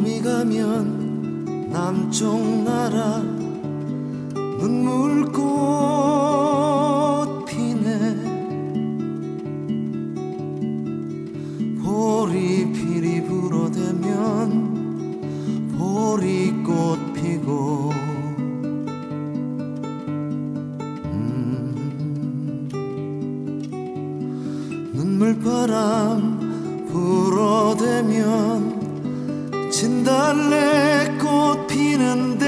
봄이 가면 남쪽 나라 눈물꽃 피네. 보리필이 불어대면 보리꽃 피고. 음, 눈물바람 불어대면 진달래꽃 피는데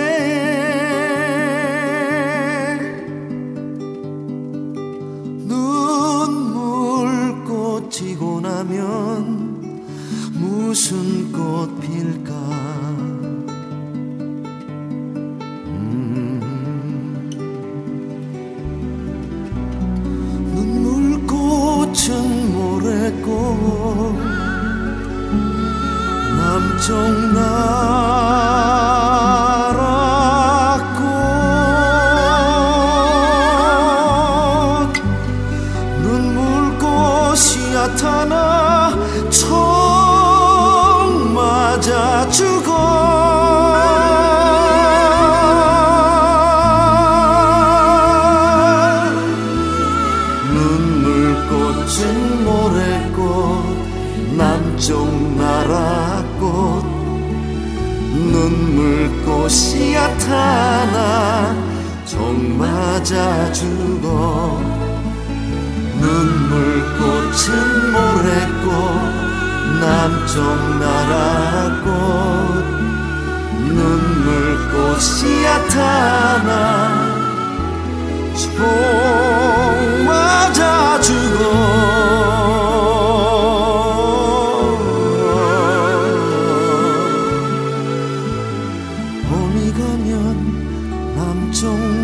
눈물 꽃 지고 나면 무슨 꽃 남쪽 나라꽃 눈물꽃이 나타나 총 맞아 죽어 나타나 종 맞아 죽어 눈물꽃은 모래꽃 남쪽 나라꽃 눈물꽃이 나타나 총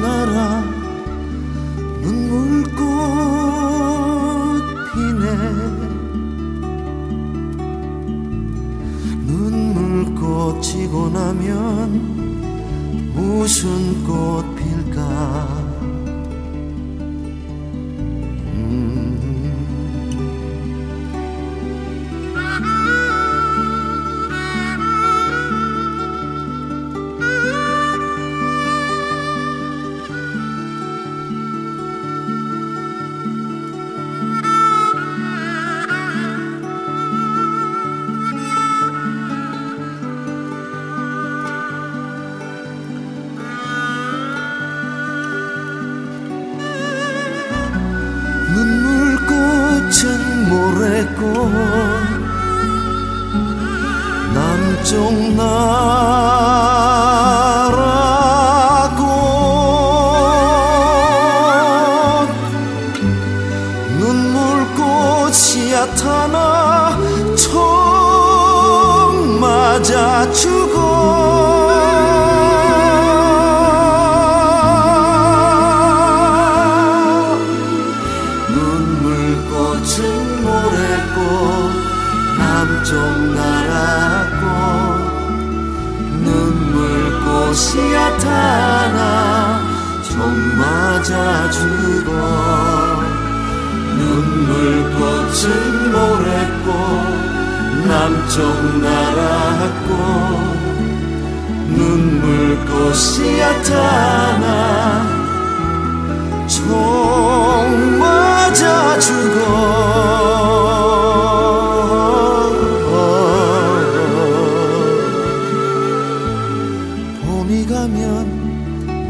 나라 눈물꽃 피네. 눈물꽃 지고 나면 무슨 꽃 필까 꽃은 모래꽃 남쪽 나라꽃 눈물꽃이 나타나 총 맞아 죽어 눈물꽃이 나타나 총 맞아 죽어 눈물꽃은 모래꽃 남쪽 나라꽃 눈물꽃이 나타나 총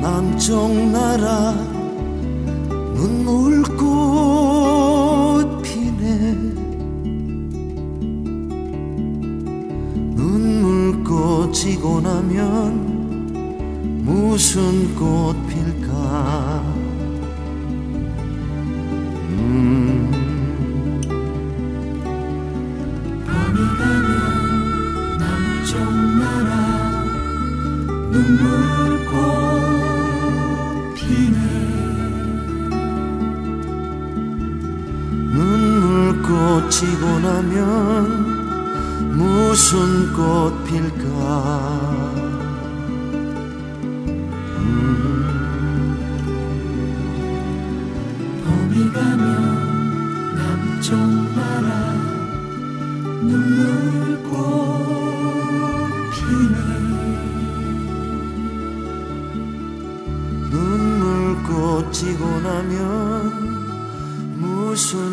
남쪽 나라 눈물꽃 피네. 눈물꽃 지고 나면 무슨 꽃 필까? 봄 지고 나면 무슨 꽃 필까? 음. 봄이 가면 남쪽 나라 눈물꽃 피네. 눈물꽃 지고 나면 무슨